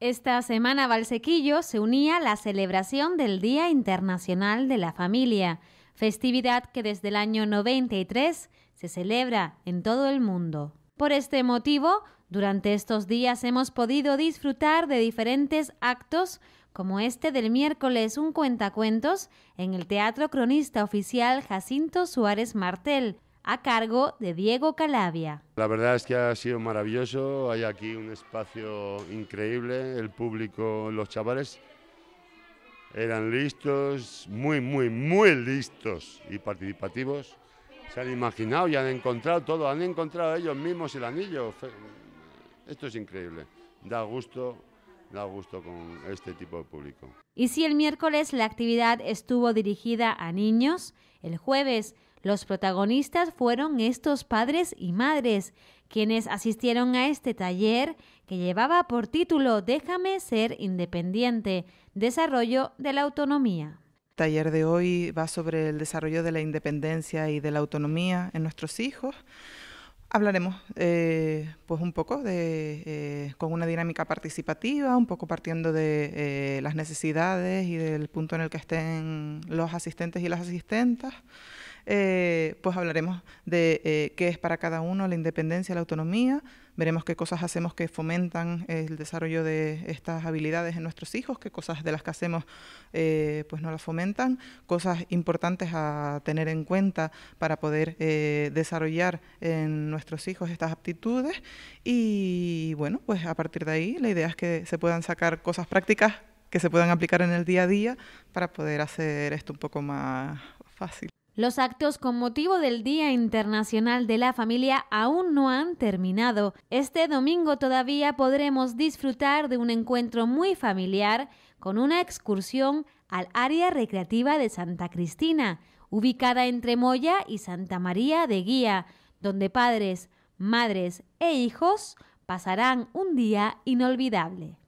Esta semana Valsequillo se unía a la celebración del Día Internacional de la Familia, festividad que desde el año 93 se celebra en todo el mundo. Por este motivo, durante estos días hemos podido disfrutar de diferentes actos como este del miércoles un cuentacuentos en el Teatro Cronista Oficial Jacinto Suárez Martel, a cargo de Diego Calavia. La verdad es que ha sido maravilloso, hay aquí un espacio increíble, el público, los chavales eran listos, muy, muy, muy listos y participativos. Se han imaginado y han encontrado todo, han encontrado ellos mismos el anillo. Esto es increíble, da gusto, da gusto con este tipo de público. Y si el miércoles la actividad estuvo dirigida a niños, el jueves los protagonistas fueron estos padres y madres, quienes asistieron a este taller que llevaba por título Déjame ser independiente, desarrollo de la autonomía. El taller de hoy va sobre el desarrollo de la independencia y de la autonomía en nuestros hijos. Hablaremos eh, pues un poco de, eh, con una dinámica participativa, un poco partiendo de eh, las necesidades y del punto en el que estén los asistentes y las asistentas. Eh, pues hablaremos de eh, qué es para cada uno la independencia, la autonomía, veremos qué cosas hacemos que fomentan el desarrollo de estas habilidades en nuestros hijos, qué cosas de las que hacemos eh, pues no las fomentan, cosas importantes a tener en cuenta para poder desarrollar en nuestros hijos estas aptitudes. Y bueno, pues a partir de ahí la idea es que se puedan sacar cosas prácticas que se puedan aplicar en el día a día para poder hacer esto un poco más fácil. Los actos con motivo del Día Internacional de la Familia aún no han terminado. Este domingo todavía podremos disfrutar de un encuentro muy familiar con una excursión al área recreativa de Santa Cristina, ubicada entre Moya y Santa María de Guía, donde padres, madres e hijos pasarán un día inolvidable.